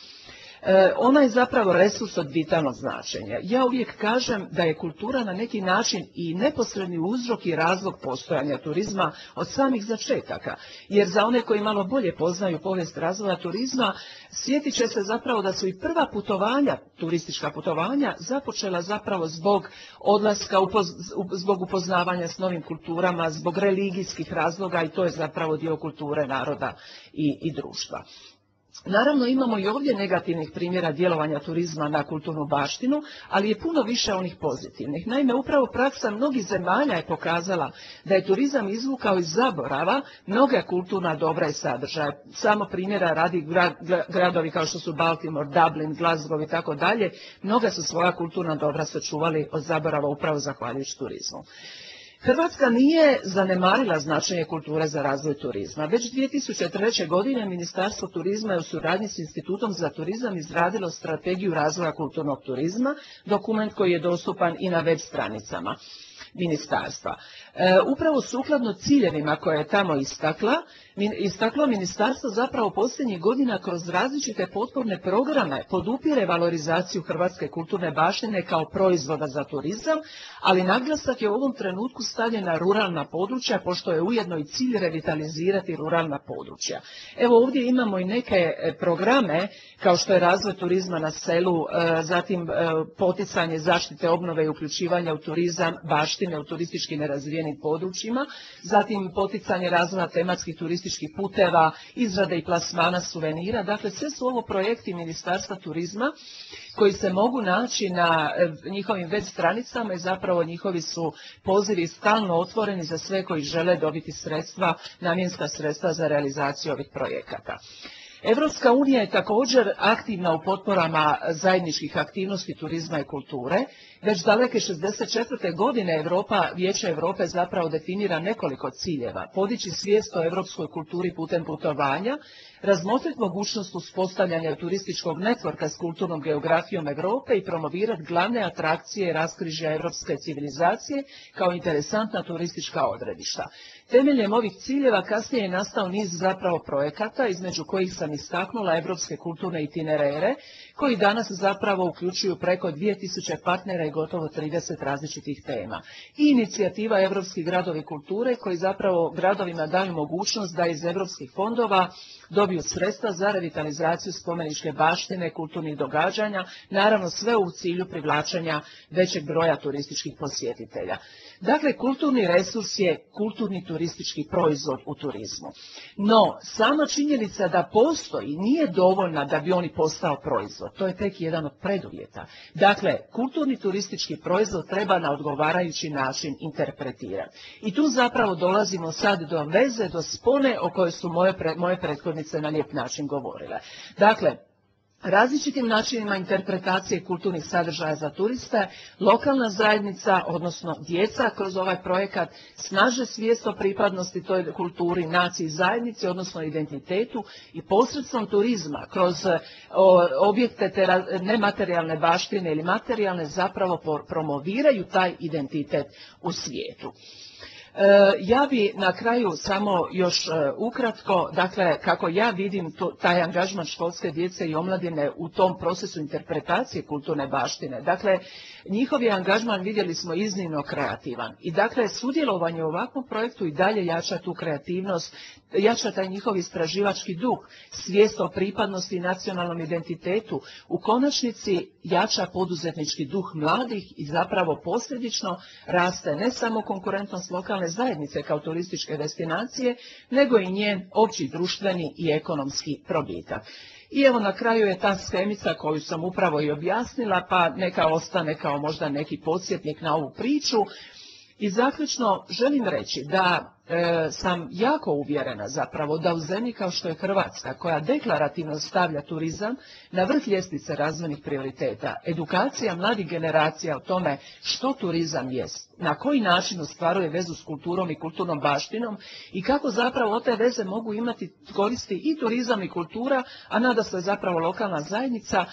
E, ona je zapravo resurs od vitalnog značenja. Ja uvijek kažem da je kultura na neki način i neposredni uzrok i razlog postojanja turizma od samih začetaka. Jer za one koji malo bolje poznaju povijest razvoja turizma, sjetit će se zapravo da su i prva putovanja, turistička putovanja, započela zapravo zbog odlaska, zbog upoznavanja s novim kulturama, zbog religijskih razloga i to je zapravo dio kulture naroda i, i društva. Naravno imamo i ovdje negativnih primjera djelovanja turizma na kulturnu baštinu, ali je puno više onih pozitivnih. Naime, upravo praksa mnogih zemalja je pokazala da je turizam izvukao iz zaborava mnoga kulturna dobra i sadržaja. Samo primjera radi gradovi kao što su Baltimore, Dublin, Glasgow i tako dalje, mnoga su svoja kulturna dobra sačuvali od zaborava upravo zahvaljujući turizmu. Hrvatska nije zanemarila značenje kulture za razvoj turizma. Već 2003. godine Ministarstvo turizma je u suradnji s Institutom za turizam izradilo strategiju razvoja kulturnog turizma, dokument koji je dostupan i na web stranicama ministarstva. E, upravo sukladno ciljevima koje je tamo istakla, istaklo ministarstvo zapravo posljednjih godina kroz različite potporne programe podupire valorizaciju hrvatske kulturne baštine kao proizvoda za turizam, ali naglasak je u ovom trenutku stavljen na ruralna područja, pošto je ujedno i cilj revitalizirati ruralna područja. Evo ovdje imamo i neke e, programe, kao što je razvoj turizma na selu, e, zatim poticanje zaštite obnove i uključivanja u turizam baštine u turistički nerazvijenim područjima, zatim poticanje razvoja tematskih turističkih turističkih puteva, izrade i plasmana suvenira. Dakle, sve su ovo projekti Ministarstva turizma koji se mogu naći na e, njihovim web stranicama i zapravo njihovi su pozivi stalno otvoreni za sve koji žele dobiti sredstva, namjenska sredstva za realizaciju ovih projekata. Europska unija je također aktivna u potporama zajedničkih aktivnosti turizma i kulture. Već daleke 64. godine Europa, Vijeće Europe zapravo definira nekoliko ciljeva. Podići svijest o europskoj kulturi putem putovanja, razmotriti mogućnost uspostavljanja turističkog networka s kulturnom geografijom Europe i promovirati glavne atrakcije i raskrižja europske civilizacije kao interesantna turistička odredišta. Temeljem ovih ciljeva kasnije je nastao niz zapravo projekata, između kojih sam istaknula europske kulturne itinerere, koji danas zapravo uključuju preko 2000 partnera i gotovo 30 različitih tema. I inicijativa Europski gradovi kulture koji zapravo gradovima daju mogućnost da iz europskih fondova dobiju sredstva za revitalizaciju spomeničke baštine, kulturnih događanja, naravno sve u cilju privlačenja većeg broja turističkih posjetitelja. Dakle, kulturni resurs je kulturni turistički proizvod u turizmu. No, sama činjenica da postoji nije dovoljna da bi oni postao proizvod. To je tek jedan od preduvjeta. Dakle, kulturni turistički proizvod treba na odgovarajući način interpretirati. I tu zapravo dolazimo sad do veze, do spone o kojoj su moje prethodnice na lijep način govorile. Dakle, različitim načinima interpretacije kulturnih sadržaja za turiste, lokalna zajednica, odnosno djeca kroz ovaj projekat snaže svijest o pripadnosti toj kulturi, naciji, zajednici, odnosno identitetu i posredstvom turizma kroz objekte te nematerijalne baštine ili materijalne zapravo promoviraju taj identitet u svijetu. E, ja bi na kraju samo još e, ukratko, dakle kako ja vidim taj angažman školske djece i omladine u tom procesu interpretacije kulturne baštine. Dakle, njihov je angažman, vidjeli smo, iznimno kreativan. I dakle, sudjelovanje u ovakvom projektu i dalje jača tu kreativnost, jača taj njihov istraživački duh, svijest o pripadnosti i nacionalnom identitetu, u konačnici jača poduzetnički duh mladih i zapravo posljedično raste ne samo konkurentnost lokalne zajednice kao turističke destinacije, nego i njen opći društveni i ekonomski probitak. I evo na kraju je ta schemica koju sam upravo i objasnila, pa neka ostane kao možda neki podsjetnik na ovu priču. I zaključno želim reći da e, sam jako uvjerena zapravo da u zemlji kao što je Hrvatska, koja deklarativno stavlja turizam na vrh ljestvice razvojnih prioriteta, edukacija mladih generacija o tome što turizam jest, na koji način ostvaruje vezu s kulturom i kulturnom baštinom i kako zapravo od te veze mogu imati koristi i turizam i kultura, a nada se zapravo lokalna zajednica,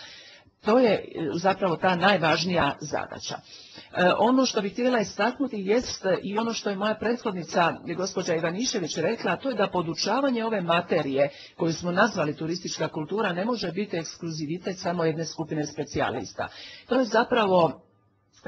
to je e, zapravo ta najvažnija zadaća. E, ono što bih htjela istaknuti jest i ono što je moja prethodnica gospođa Ivanišević rekla, to je da podučavanje ove materije koju smo nazvali turistička kultura ne može biti ekskluzivitet samo jedne skupine specijalista. To je zapravo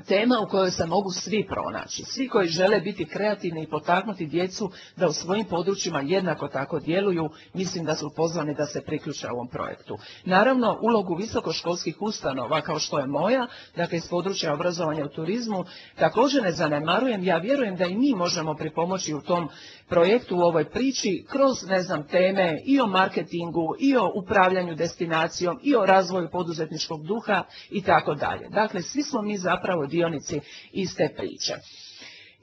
tema u kojoj se mogu svi pronaći. Svi koji žele biti kreativni i potaknuti djecu da u svojim područjima jednako tako djeluju, mislim da su pozvani da se priključe ovom projektu. Naravno, ulogu visokoškolskih ustanova kao što je moja, dakle iz područja obrazovanja u turizmu, također ne zanemarujem. Ja vjerujem da i mi možemo pripomoći u tom projektu, u ovoj priči, kroz, ne znam, teme i o marketingu, i o upravljanju destinacijom, i o razvoju poduzetničkog duha i tako dalje. Dakle, svi smo mi zapravo dionici iste priče.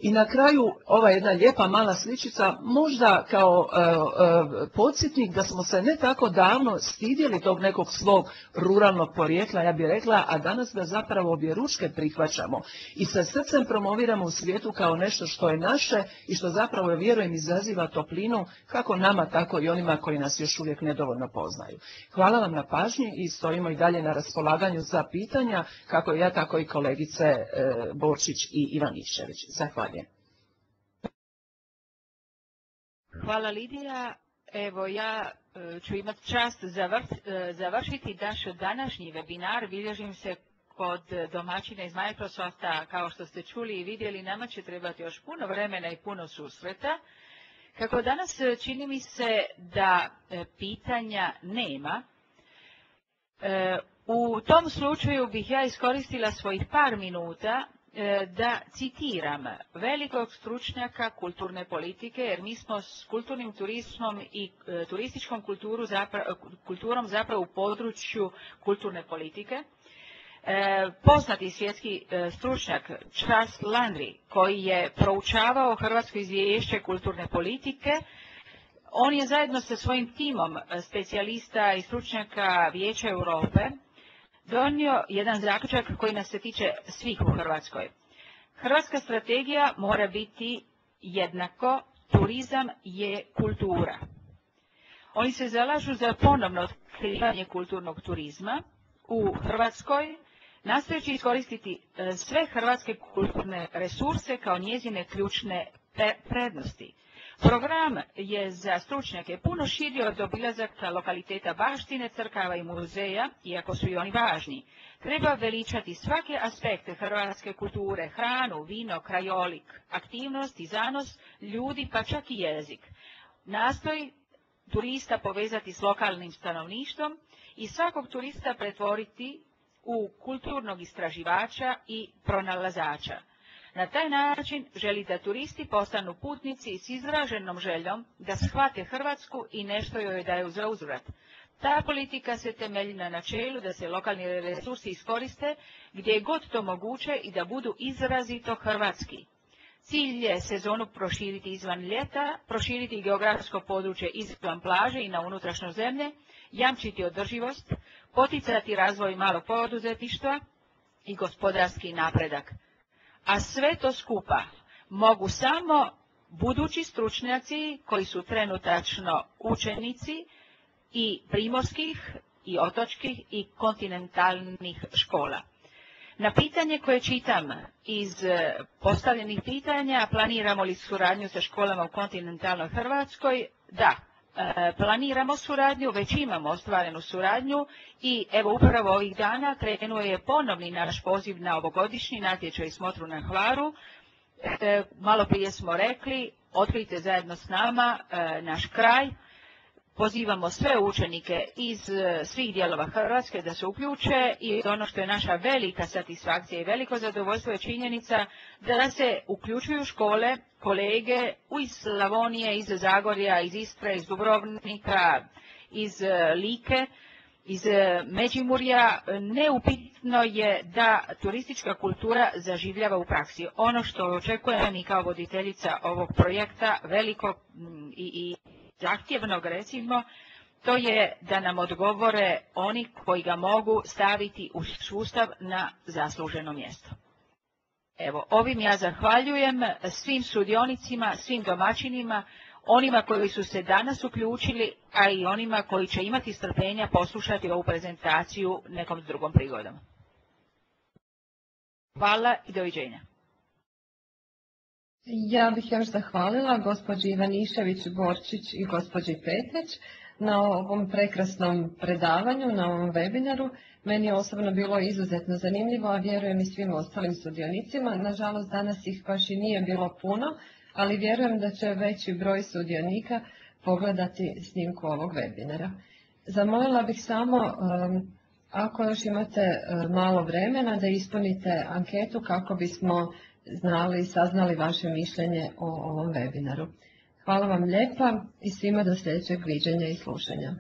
I na kraju ova jedna lijepa mala sličica, možda kao e, e, podsjetnik da smo se ne tako davno stidjeli tog nekog svog ruralnog porijekla, ja bih rekla, a danas ga zapravo obje ručke prihvaćamo i sa srcem promoviramo u svijetu kao nešto što je naše i što zapravo, vjerujem, izaziva toplinu kako nama, tako i onima koji nas još uvijek nedovoljno poznaju. Hvala vam na pažnji i stojimo i dalje na raspolaganju za pitanja, kako ja, tako i kolegice e, Borčić i Ivanišević. Zahvaljujem. Hvala Lidija. Evo ja e, ću imati čast e, završiti naš današnji webinar. Bilježim se kod domaćina iz Microsofta, kao što ste čuli i vidjeli, nama će trebati još puno vremena i puno susreta. Kako danas e, čini mi se da pitanja nema, u tom slučaju bih ja iskoristila svojih par minuta da citiram velikog stručnjaka kulturne politike, jer mi smo s kulturnim turizmom i e, turističkom kulturom zapravo u području kulturne politike. E, poznati svjetski stručnjak Charles Landry, koji je proučavao hrvatsko izvješće kulturne politike, on je zajedno sa svojim timom specijalista i stručnjaka Vijeća Europe donio jedan zaključak koji nas se tiče svih u Hrvatskoj. Hrvatska strategija mora biti jednako, turizam je kultura. Oni se zalažu za ponovno otkrivanje kulturnog turizma u Hrvatskoj, nastojeći iskoristiti e, sve hrvatske kulturne resurse kao njezine ključne prednosti. Program je za stručnjake puno širi od obilazaka lokaliteta baštine, crkava i muzeja, iako su i oni važni. Treba veličati svake aspekte hrvatske kulture, hranu, vino, krajolik, aktivnost i zanos, ljudi pa čak i jezik. Nastoj turista povezati s lokalnim stanovništvom i svakog turista pretvoriti u kulturnog istraživača i pronalazača. Na taj način želi da turisti postanu putnici s izraženom željom da shvate Hrvatsku i nešto joj daju za uzvrat. Ta politika se temelji na načelu da se lokalni resursi iskoriste gdje je god to moguće i da budu izrazito hrvatski. Cilj je sezonu proširiti izvan ljeta, proširiti geografsko područje izvan plaže i na unutrašnjo zemlje, jamčiti održivost, poticati razvoj malog poduzetništva i gospodarski napredak. A sve to skupa mogu samo budući stručnjaci koji su trenutačno učenici i primorskih i otočkih i kontinentalnih škola. Na pitanje koje čitam iz e, postavljenih pitanja, planiramo li suradnju sa školama u kontinentalnoj Hrvatskoj? Da, planiramo suradnju, već imamo ostvarenu suradnju i evo upravo ovih dana krenuo je ponovni naš poziv na ovogodišnji natječaj smotru na Hvaru. E, malo prije smo rekli, otkrijte zajedno s nama naš kraj, Pozivamo sve učenike iz e, svih dijelova Hrvatske da se uključe i ono što je naša velika satisfakcija i veliko zadovoljstvo je činjenica da se uključuju škole, kolege iz Slavonije, iz Zagorja, iz Istre, iz Dubrovnika, iz e, Like, iz e, Međimurja. Neupitno je da turistička kultura zaživljava u praksi. Ono što očekujem i kao voditeljica ovog projekta veliko i, i zahtjevnog recimo, to je da nam odgovore oni koji ga mogu staviti u sustav na zasluženo mjesto. Evo, ovim ja zahvaljujem svim sudionicima, svim domaćinima, onima koji su se danas uključili, a i onima koji će imati strpljenja poslušati ovu prezentaciju nekom drugom prigodom. Hvala i doviđenja. Ja bih još zahvalila gospođi Ivanišević Borčić i gospođi Peteć na ovom prekrasnom predavanju, na ovom webinaru. Meni je osobno bilo izuzetno zanimljivo, a vjerujem i svim ostalim sudionicima. Nažalost, danas ih baš i nije bilo puno, ali vjerujem da će veći broj sudionika pogledati snimku ovog webinara. Zamolila bih samo, ako još imate malo vremena, da ispunite anketu kako bismo znali i saznali vaše mišljenje o ovom webinaru. Hvala vam lijepa i svima do sljedećeg viđenja i slušanja.